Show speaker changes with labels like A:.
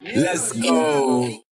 A: Let's go.